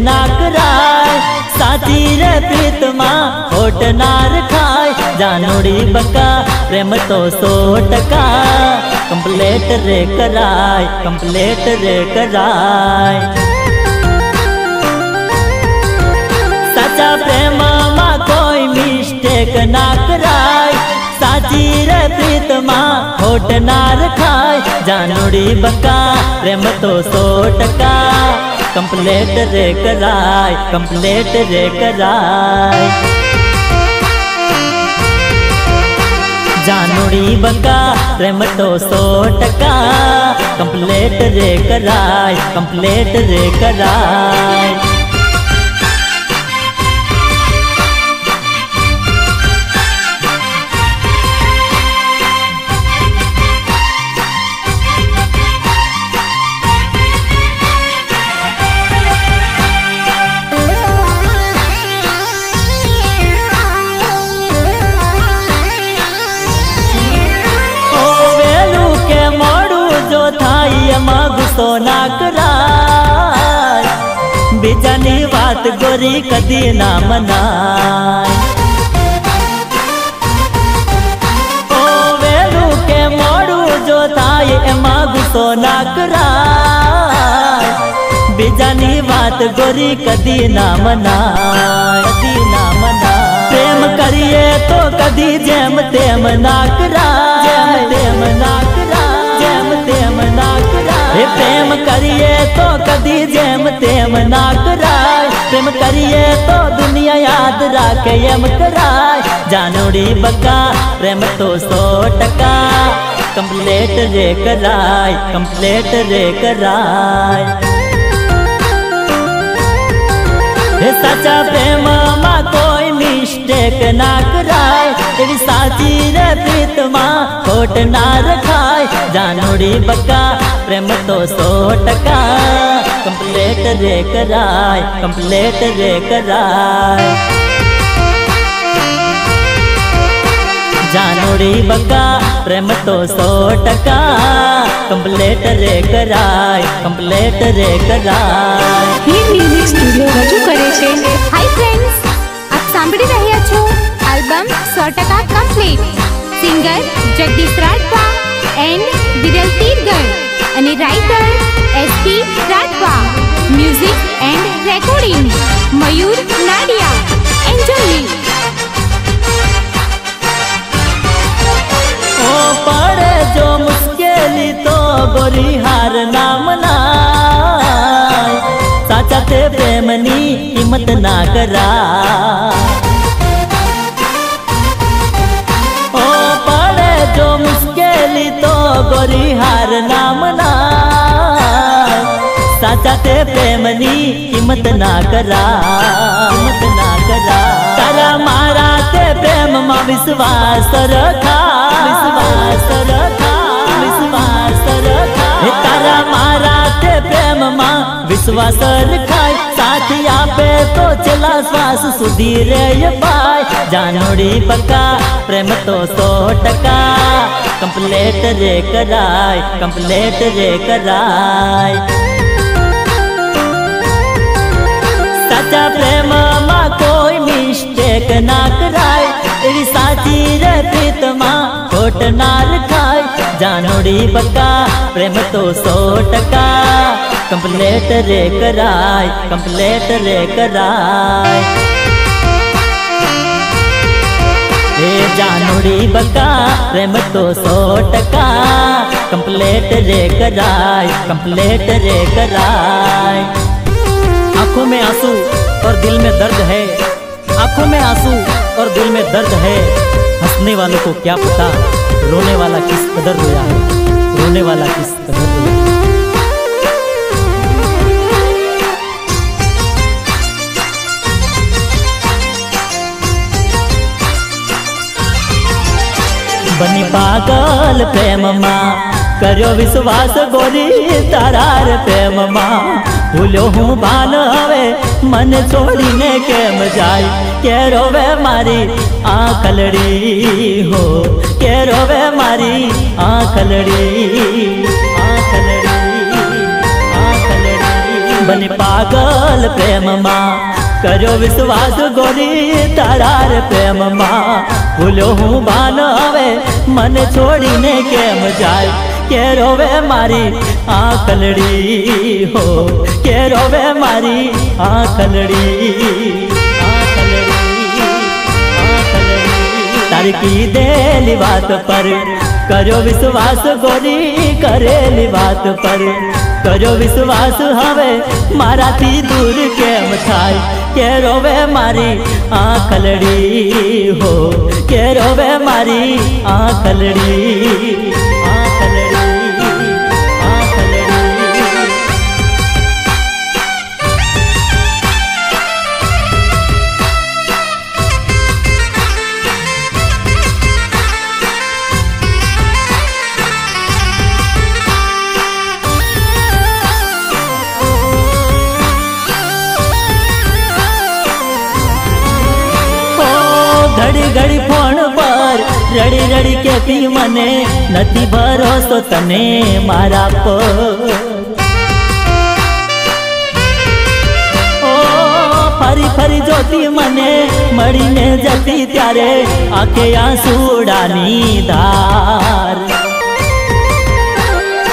ना कराय साथी रे प्रीतमा खोट ना रखाय जानोड़ी बका, प्रेम तो सो टका कंप्लेट रे कराय कंप्लेट रे कराय साचा प्रेम मा कोई मिस्टेक ना कर। जीर प्रीतमा होट नार खाए जानुड़ी बका, प्रेम तो सो टका। कंप्लेट रे कराय कंप्लेट रे कराय जानुड़ी बका, प्रेम तो सो टका। कंप्लेट रे कराय कंप्लेट रे कराय तोरी कदी ना मनाए। ओ वेलू के मोड़ू जो थाए, ए मागू तो ना कराए। बिजानी बात गोरी कदी ना मनाए। कदी ना मनाए। प्रेम करिए तो कदी जेम तेम ना कराए। जेम तेम ना प्रेम करिए तो कदी जेम तेम ना कर प्रेम करिए तो दुनिया याद राखे, यम कराय जानोड़ी बका, प्रेम तो सौ टका। कंप्लेट रे कराए कंप्लेट रे कराय। साचा प्रेम, मा कोई मिस्टेक ना कराए तेरी साथी रे प्रीतमा खोट ना रखाय जानोड़ी बक्का प्रेम तो सो टका। कंप्लीट रे कराय कंप्लीट रे कराय जानोड़ी बक्का प्रेम तो सो टका। कंप्लीट रे कराय कंप्लीट रे कराय रजू करे छे। हाई જગદીશ રાઠવા એન્ડ વિરલ તીરગઢ અને writer SP Rathwa music and recording Mayur Nadiya enjoy ઓ પડે જો મુશ્કેલી તો ગોરી હાર ના મનાય સાચા તે પ્રેમની કિંમત ના કરા हिम्मत ना करा, हिम्मत ना करा। करा मारा ते प्रेम मा विश्वास रखा विश्वास रखा विश्वास रखा। तारा मारा ते प्रेम मा विश्वास रखा साथिया पे तो चला श्वास सुधी रे पाय जानोड़ी पक्का प्रेम तो सौ टका। कंप्लेट रे कराय कंप्लेट रे कराय સાચા પ્રેમમાં કોઈ મિસ્ટેક ના કરાય એવી સાચી રે પ્રીતમાં ખોટ ના રખાય જાનુડી બકા પ્રેમ તો સો ટકા કમ્પ્લેટ રે કરાય કમ્પ્લેટ રે કરાય એ જાનુડી બકા પ્રેમ તો સો ટકા કમ્પ્લેટ રે કરાય કમ્પ્લેટ રે કરાય आंखों में आंसू और दिल में दर्द है। आँखों में आँसू और दिल में दर्द है। हंसने वालों को क्या पता रोने वाला किस कदर रोया है? रोने वाला किस कदर रोया बनी पागल प्रेम माँ। કર્યો વિશ્વાસ ગોરી તારાર પ્રેમમાં ભૂલ્યો હું ભાન હવે મને છોડીને કેમ જાય કે રોવે મારી આ કલડી હો કે રોવે મારી આ કલડી આ કલડી આ કલડી બની પાગલ પ્રેમમાં કર્યો વિશ્વાસ ગોરી તારાર પ્રેમમાં ભૂલ્યો હું બાન હવે મને છોડીને કેમ જાય કે રોવે મારી આ કલડી હો કે રોવે મારી આ કલડી તારી કીધેલી વાત પર કર્યો વિશ્વાસ, ગોરી કરેલી વાત પર કર્યો વિશ્વાસ. હવે મારાથી દૂર કેમ થાય? કે રોવે મારી આ કલડી હો કે રોવે મારી આ કલડી રડી રડી કેતી મને, નથી ભરોસો તને મારા પર. ઓ, ફરી ફરી જોતી મને, મળીને જતી ત્યારે આખે આંસુડાની ધાર.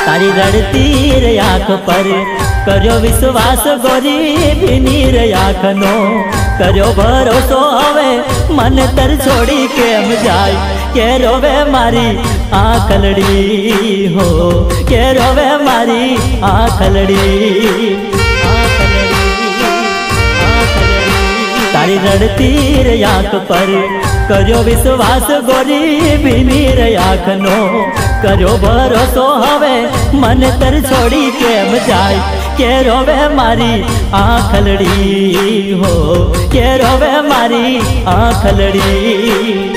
તારી રડતી રે આંખ પર કર્યો વિશ્વાસ ગોરી ભીની રે આંખનો કર્યો ભરોસો હવે મને તર છોડી કેમ જાય કે રોવે મારી આ કલડી હો કે રોવે મારી આ કલડી આ કલડી આ કલડી તારી રડતી રે આંખ પર કર્યો વિશ્વાસ ગોરી ભીની રે આંખનો કર્યો ભરોસો હવે મને તર છોડી કેમ જાય के रोवे मारी आखलड़ी हो के रोवे मारी आखलड़ी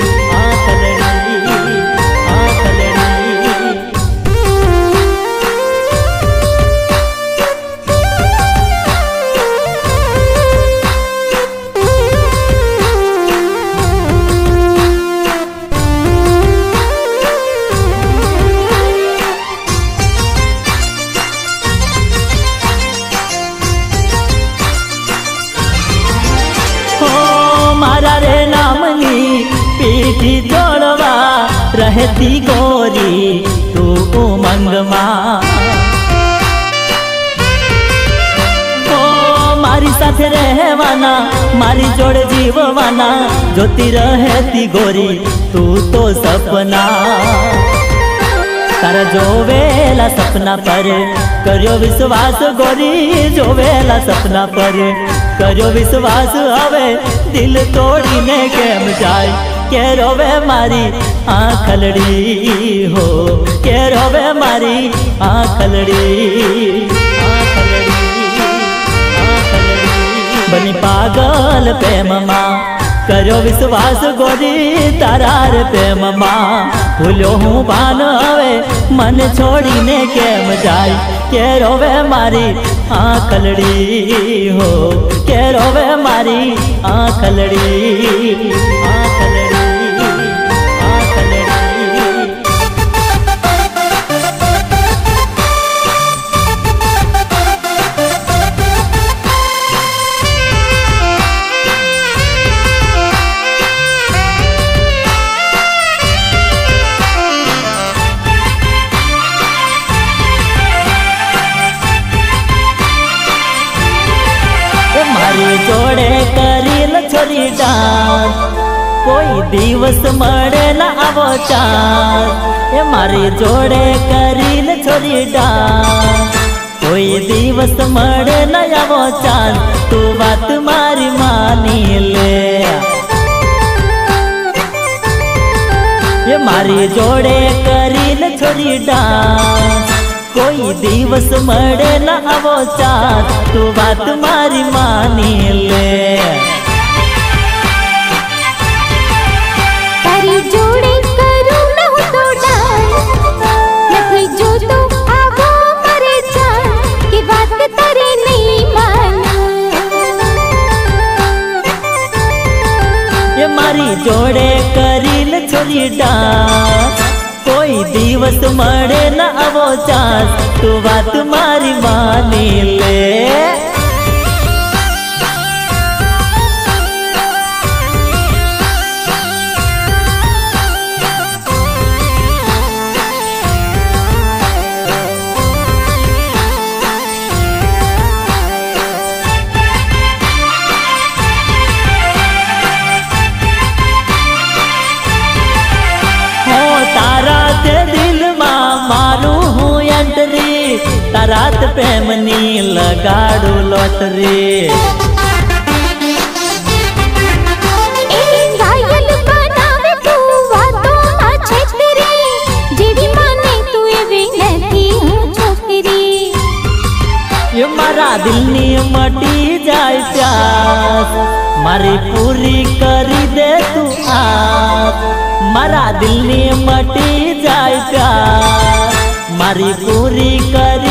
दीवाना मारी जोड़े जीववाना जोती रहती गोरी, तू तो सपना। तारा जो वेला सपना पर, करियो विश्वास गोरी, जो वेला सपना पर, करियो विश्वास आवे, दिल तोड़ी ने केम जाए के रोवे मारी आखलड़ी हो, के रोवे मारी आखलड़ी आखलड़ी બની પાગલ પ્રેમમાં. કર્યો વિશ્વાસ ગોરી તારાર પ્રેમમાં. ભૂલ્યો હું પાન હવે, મન છોડીને કેમ જાય? કે રોવે મારી આંખલડી હો કે રોવે મારી આ તું વાત મારી માની લે એ મારી જોડે કરીને છોરી ડાન્સ કોઈ દિવસ મળે ના આવો ચાર તું વાત મારી માની લે हँसी डांस कोई दिवस मरे ना अवो चांस तू बात मारी मानी ले। हाथ पे मनी लगाड़ू लॉटरी दिल मटी जाए प्यास। मारी पूरी करी दे तू आप मारा दिल नी मटी जाए प्यास। मारी पूरी करी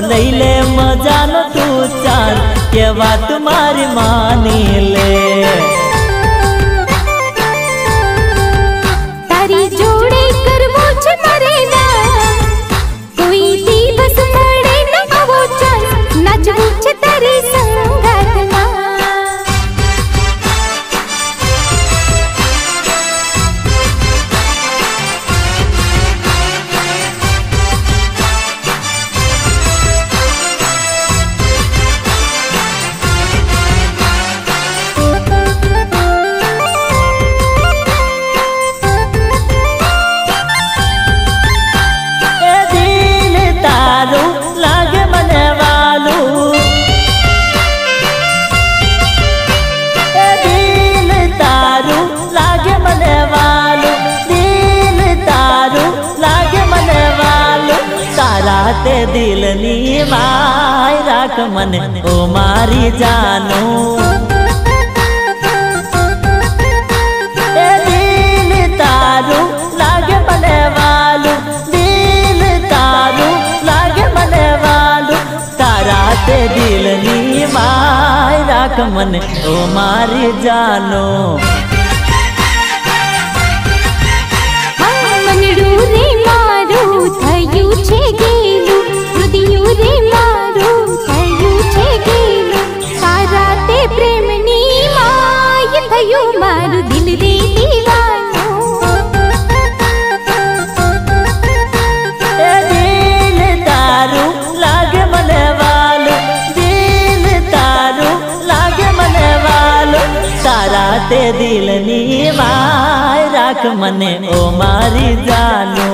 नहीं ले तू चार के बात तुम्हारी मानी ले। તે દિલની માય રાખ મને ઓ મારી જાનું એ દિલ તારું લાગે મને વાલું દિલ તારું લાગે મને વાલું તારા તે દિલની માય રાખ મને ઓ મારી જાનો હા મનડું રે મારું થયું છે ગેલું તે દિલની વાય રાખ મને ઓ મારી જાનો.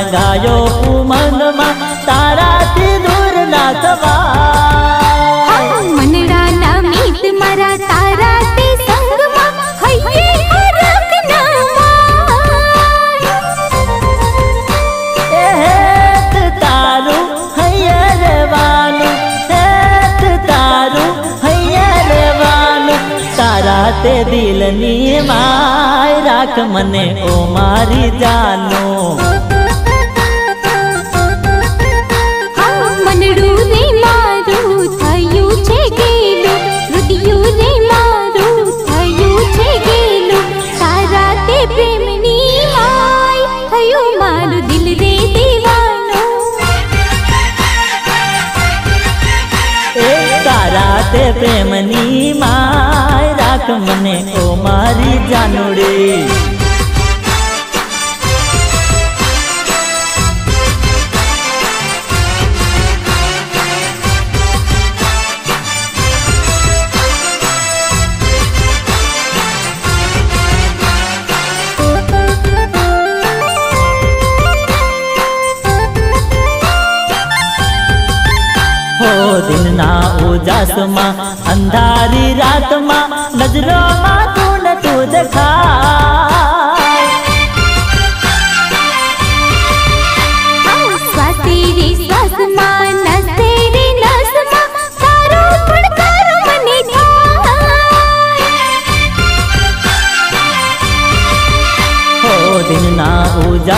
રંગમાં રંગાયો ઉમંગમાં તારાથી દૂર ના થવાય મનડાના મીત મારા તારા તે સંગમાં હૈયે હરખ ન માય એ હેત તારું હૈયે રેવાનું હેત તારું હૈયે રેવાનું તારા તે દિલની માય રાખ મને ઓ મારી જાનો માય રાખ મને ઓ મારી જાનુડી હો દિનના ઉજાસમાં અંધારી રાતમાં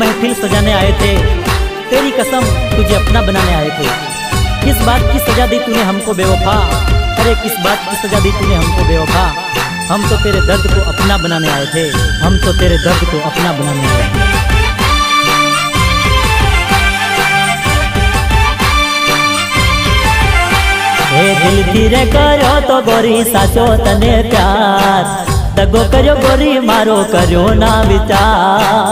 महफिल सजाने आए थे। तेरी कसम तुझे अपना बनाने आए थे। किस बात की सजा दी तूने हमको बेवफा? अरे किस बात की सजा दी तूने हमको बेवफा? हम तो तेरे दर्द को अपना बनाने आए थे। हम तो तेरे दर्द को अपना बनाने आए थे। हे दिल फिरे करो तो गोरी साचो तने प्यार। दगो करो गोरी, मारो करो ना विचार।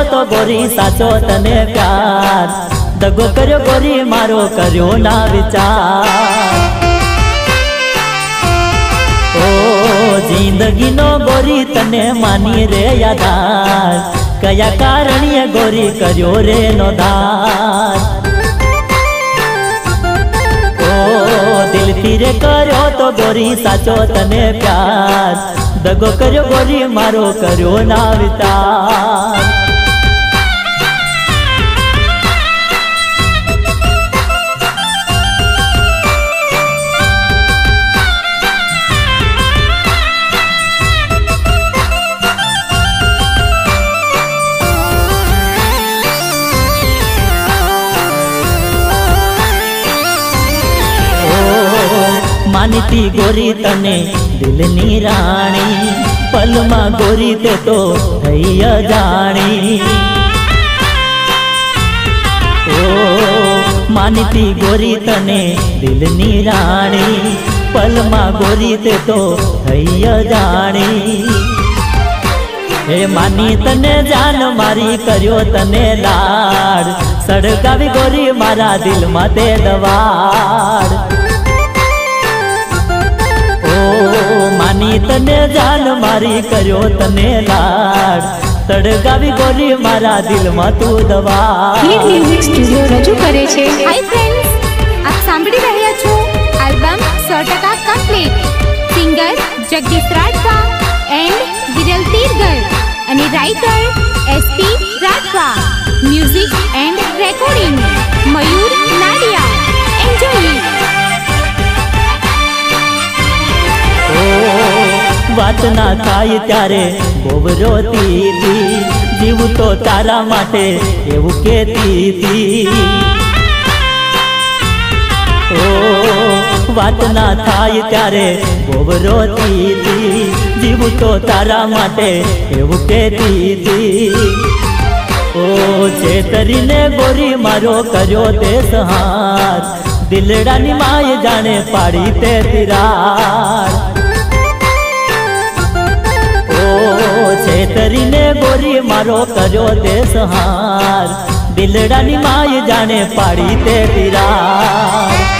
રે કર્યો તો ગોરી સાચો તને પ્યાર દગો કર્યો ગોરી મારો કર્યો ના વિચાર ઓ જિંદગીનો ગોરી તને માની રે યાદાર કયા કારણીય ગોરી કર્યો રે નો દાર ઓ દિલથી રે કર્યો તો ગોરી સાચો તને પ્યાર દગો કર્યો ગોરી મારો કર્યો ના વિચાર માનતી ગોરી તને દિલની રાણી પલમાં ગોરી તે તો થઈ જાણી ઓ માનતી ગોરી તને દિલની રાણી પલમાં ગોરી તે તો થઈ જાણી હે માની તને જાન મારી કર્યો તને લાડ સળગાવી ગોરી મારા દિલમાં તે દવાડ માની તને જાન મારી કર્યો તને લાડ. સળગાવી ગોરી મારા દિલમાં તું હિટ મ્યુઝિક સ્ટુડિયો રજૂ કરે છે. હાય ફ્રેન્ડ્સ આપ સાંભળી રહ્યા છો આલ્બમ સો ટકા complete singer Jagdish Rajwa and Viral Tirgar અને writer SP Rajwa music and recording Mayur Nadiya enjoy વાત ના થાય ત્યારે ગોબરો રોતી હતી. જીવ તો તારા માટે એવું કેતી હતી. ઓ, વાત ના થાય ત્યારે ગોબરો રોતી હતી. જીવ તો તારા માટે એવું કેતી હતી. ઓ ચેતરીને ગોરી મારો કર્યો તે સહાર. દિલડાની માય જાણે પાડી તે તિરાર. ઓ ચેતરીને ગોરી મારો કર્યો તે સહાર દિલડાની માય જાણે પાડી તે તિરાર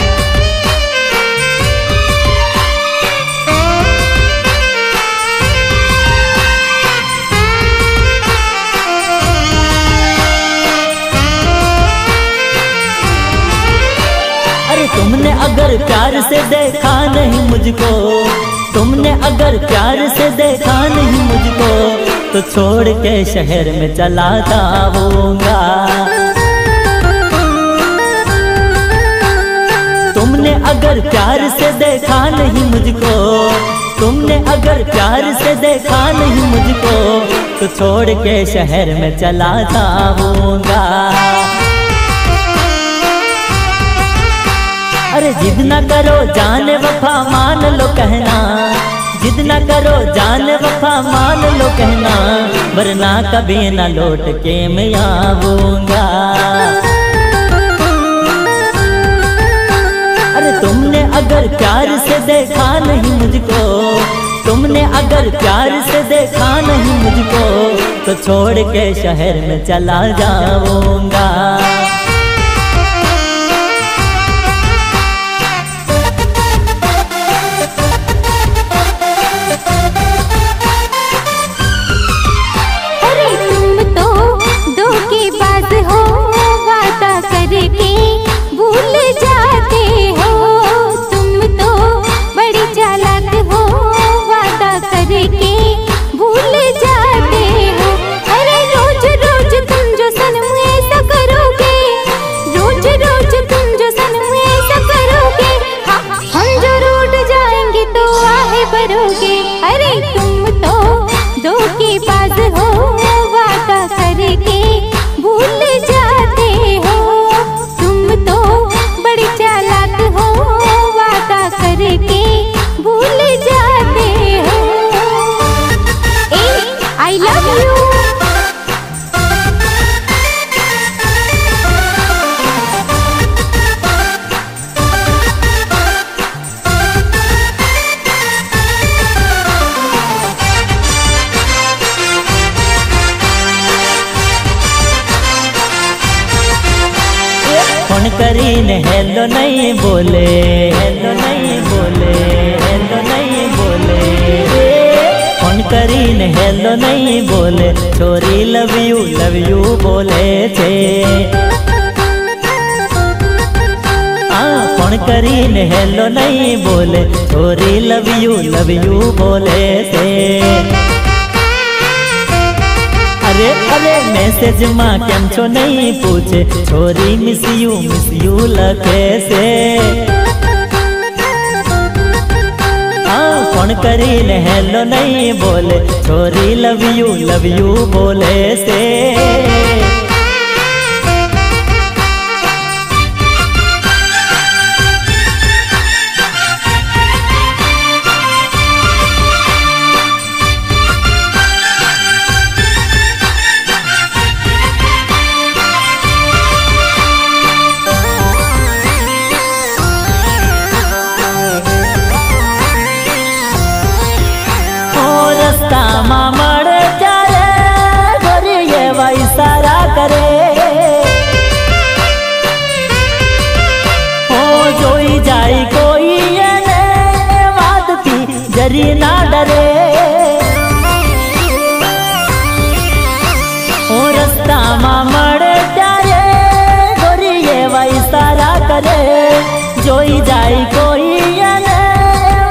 अरे तुमने अगर प्यार से देखा नहीं मुझको तुमने अगर प्यार से देखा नहीं मुझको तो छोड़ के शहर में चला जाऊँगा तुमने अगर प्यार से देखा नहीं मुझको, तुमने अगर प्यार से देखा नहीं मुझको तो छोड़ के शहर में चला जाऊँगा अरे जिद न करो, जान वफा मान लो कहना। जिद न करो, जान वफा मान लो कहना, वरना कभी न लौट के मैं आऊँगा। अरे तुमने अगर प्यार से देखा नहीं मुझको, तुमने अगर प्यार से देखा नहीं मुझको तो छोड़ के शहर में चला जाऊँगा। કરીને હેલો નહીં બોલે છોરી લવ યુ લવ યુ બોલે છે આ ફોન કરીને હેલો નહીં બોલે છોરી લવ યુ લવ યુ બોલે છે અરે અરે મેસેજ માં કેમ છો નહીં પૂછે છોરી મિસ યુ મિસ યુ લખે છે हाँ करी ले हेलो नहीं बोले? छोरी लव यू लव यू बोले से। हरी ना डरे। ओ रस्ता मड़े त्यारे गोरिए वाई सारा करे। जोई जाई कोई ने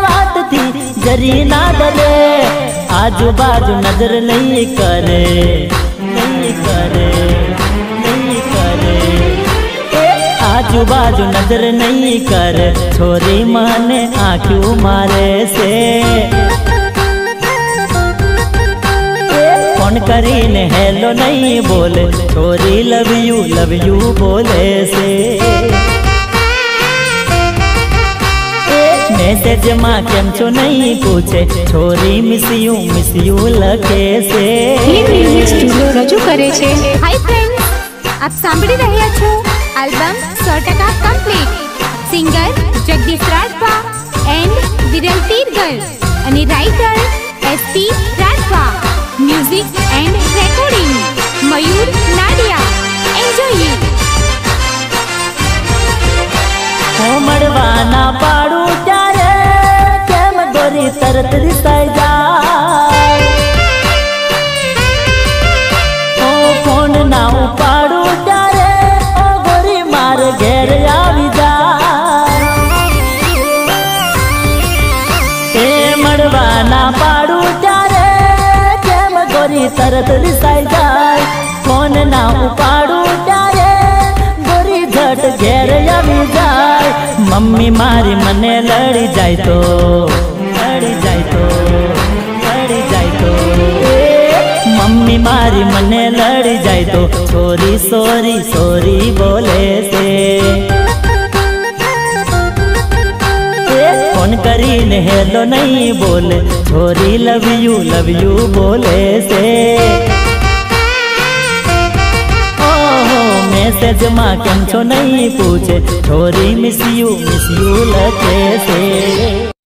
बात थी जरी ना डरे। आजू बाजू नज़र नहीं करे। આજુબાજુ નજર નહીં કરે છોરી મને આંખ્યું મારે છે ફોન કરીને હેલો નહીં બોલે છોરી લવ યુ લવ યુ બોલે છે મેસેજમાં કેમ છો નહીં પૂછે છોરી મિસ યુ મિસ યુ લખે છે હિટ મ્યુઝિક સ્ટુડિયો રજૂ કરે છે હાય ફ્રેન્ડ્સ આપ સાંભળી રહ્યા છો આલ્બમ સો ટકા complete singer Jagdish Rathwa and Viral Tirgar અને writer SP Rathwa music and recording Mayur Nadiya enjoy હું મળવાના પાડું ત્યારે કેમ ગોરી તરત રિસાઈ જાય હું ફોન ના ઉપાડું करत दिसाय कोण ना उपाडू त्याये गोरी झट घेर यावी जाय। मम्मी मारी मने लड़ी जाय तो लड़ी जाय तो लड़ी जाय तो। मम्मी मारी मने लड़ी जाय तो छोरी सोरी सोरी बोले से। फ़ोन करी हेलो नहीं बोले। छोरी लव यू लव यू बोले से। ओहो मैसेज माँ कंचो नहीं पूछे। छोरी मिस यू मिस यू लगे से।